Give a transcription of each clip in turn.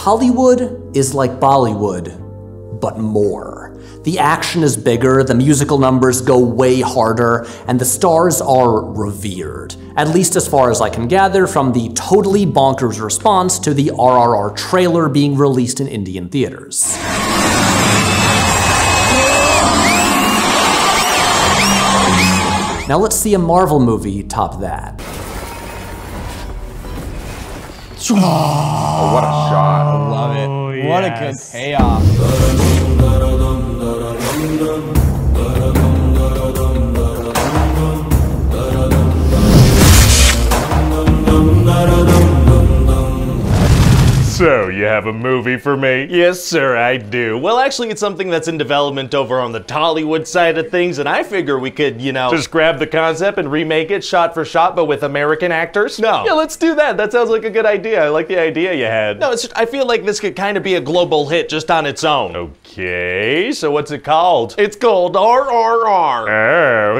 Tollywood is like Bollywood, but more. The action is bigger, the musical numbers go way harder, and the stars are revered. At least as far as I can gather from the totally bonkers response to the RRR trailer being released in Indian theaters. Now let's see a Marvel movie top that. Oh, what a shot. I love it. Oh, What a good yes. payoff. Have a movie for me? Yes, sir, I do. Well, actually, it's something that's in development over on the Tollywood side of things, and I figure we could, you know. Just grab the concept and remake it shot for shot, but with American actors? No. Yeah, let's do that. That sounds like a good idea. I like the idea you had. No, it's just, I feel like this could kind of be a global hit just on its own. Okay, so what's it called? It's called RRR. Oh.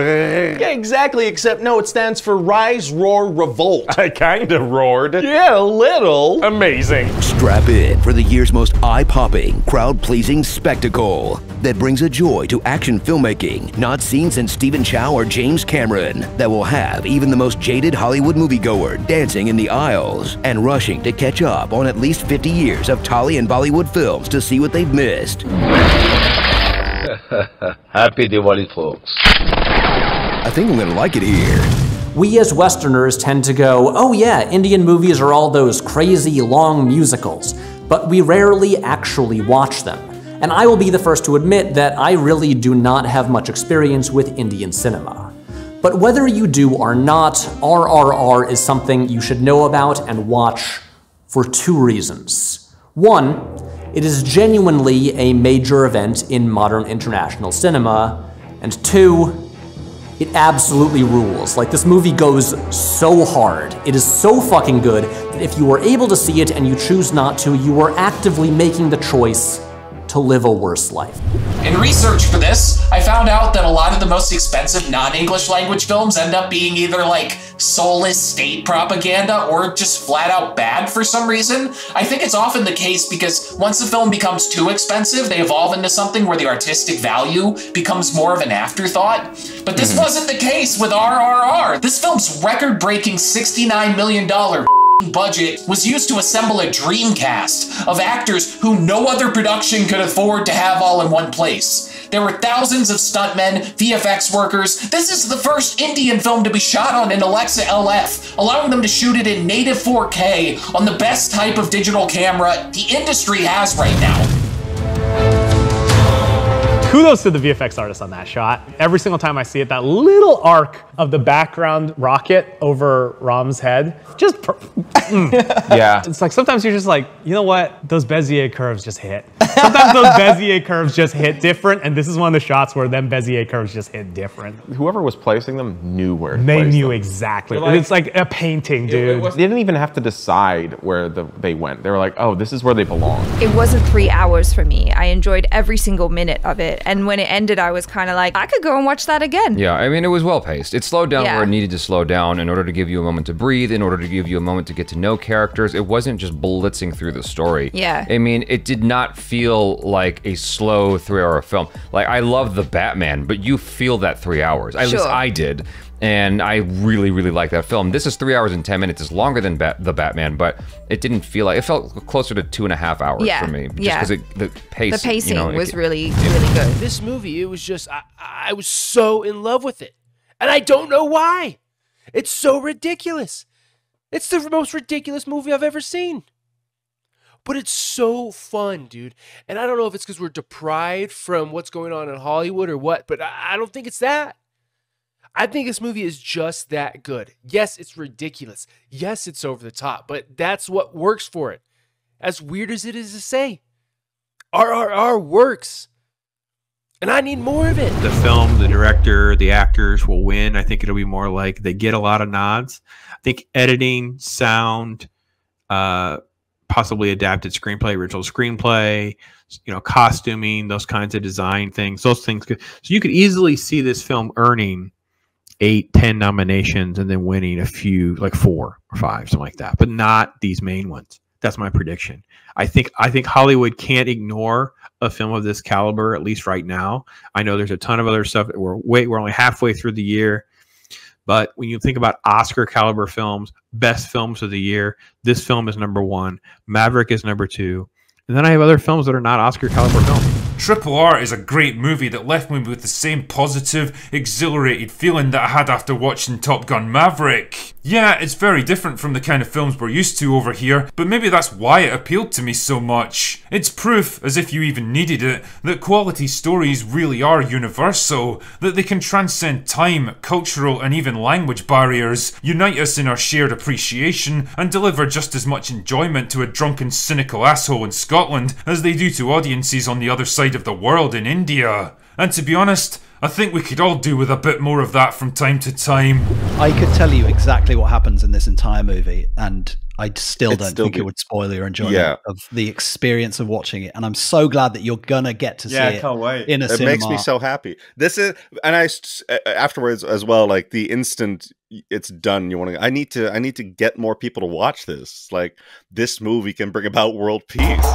Yeah, exactly, except no, it stands for Rise, Roar, Revolt. I kinda roared. Yeah, a little. Amazing. Strap in for the year's most eye popping, crowd pleasing spectacle that brings a joy to action filmmaking not seen since Stephen Chow or James Cameron, that will have even the most jaded Hollywood moviegoer dancing in the aisles and rushing to catch up on at least 50 years of Tolly and Bollywood films to see what they've missed. Happy Diwali, folks. I think I'm gonna like it here. We as Westerners tend to go, oh yeah, Indian movies are all those crazy long musicals, but we rarely actually watch them. And I will be the first to admit that I really do not have much experience with Indian cinema. But whether you do or not, RRR is something you should know about and watch for two reasons. One, it is genuinely a major event in modern international cinema, and two, it absolutely rules. Like, this movie goes so hard. It is so fucking good that if you are able to see it and you choose not to, you are actively making the choice to live a worse life. In research for this, I found out that a lot of the most expensive non-English language films end up being either like soulless state propaganda or just flat out bad for some reason. I think it's often the case because once the film becomes too expensive, they evolve into something where the artistic value becomes more of an afterthought. But this mm-hmm. wasn't the case with RRR. This film's record-breaking $69 million budget was used to assemble a dream cast of actors who no other production could afford to have all in one place. There were thousands of stuntmen, VFX workers. This is the first Indian film to be shot on an Alexa LF, allowing them to shoot it in native 4K on the best type of digital camera the industry has right now. Kudos to the VFX artist on that shot. Every single time I see it, that little arc of the background rocket over Ram's head, just per- mm. Yeah. it's like sometimes you're just like, you know what? Those Bezier curves just hit. Sometimes those Bezier curves just hit different, and this is one of the shots where them Bezier curves just hit different. Whoever was placing them knew where to They place knew them. exactly. Like- it's like a painting, dude. They didn't even have to decide where the, they went. They were like, oh, this is where they belong. It wasn't three hours for me. I enjoyed every single minute of it. And when it ended, I was kind of like, I could go and watch that again. Yeah, I mean, it was well paced. It slowed down Yeah. where it needed to slow down in order to give you a moment to breathe, in order to give you a moment to get to know characters. It wasn't just blitzing through the story. Yeah. I mean, it did not feel like a slow three hour film. Like, I love the Batman, but you feel that three hours. At least I did. And I really, really like that film. This is three hours and 10 minutes. It's longer than Bat- the Batman, but it didn't feel like it felt closer to two and a half hours Yeah, for me. Just yeah. because the pace. The pacing you know, it- was really, really good. This movie, it was just, I, I was so in love with it. And I don't know why. It's so ridiculous. It's the most ridiculous movie I've ever seen. But it's so fun, dude. And I don't know if it's because we're deprived from what's going on in Hollywood or what, but I, I don't think it's that. I think this movie is just that good. Yes, it's ridiculous. Yes, it's over the top, but that's what works for it. As weird as it is to say, RRR works. And I need more of it. the film, the director, the actors will win. I think it'll be more like they get a lot of nods. I think editing, sound, uh, possibly adapted screenplay, original screenplay, you know, costuming, those kinds of design things, those things. Could, so you could easily see this film earning eight, ten nominations and then winning a few, like four or five, something like that, but not these main ones. That's my prediction. I think I think Hollywood can't ignore a film of this caliber at least right now. I know there's a ton of other stuff. We're wait we're only halfway through the year. But when you think about Oscar caliber films, best films of the year, this film is number one. Maverick is number two. And then I have other films that are not Oscar caliber films. Triple R is a great movie that left me with the same positive, exhilarated feeling that I had after watching Top Gun Maverick. Yeah, it's very different from the kind of films we're used to over here, but maybe that's why it appealed to me so much. It's proof, as if you even needed it, that quality stories really are universal, that they can transcend time, cultural, and even language barriers, unite us in our shared appreciation, and deliver just as much enjoyment to a drunken, cynical asshole in Scotland as they do to audiences on the other side of the world in India. And to be honest, I think we could all do with a bit more of that from time to time. I could tell you exactly what happens in this entire movie, and I still It'd don't still think be- it would spoil your enjoyment Yeah. of the experience of watching it. And I'm so glad that you're gonna get to see Yeah, it can't wait. in a it cinema. makes me so happy. This is, and I afterwards as well. Like the instant it's done, you want to. I need to. I need to get more people to watch this. Like this movie can bring about world peace.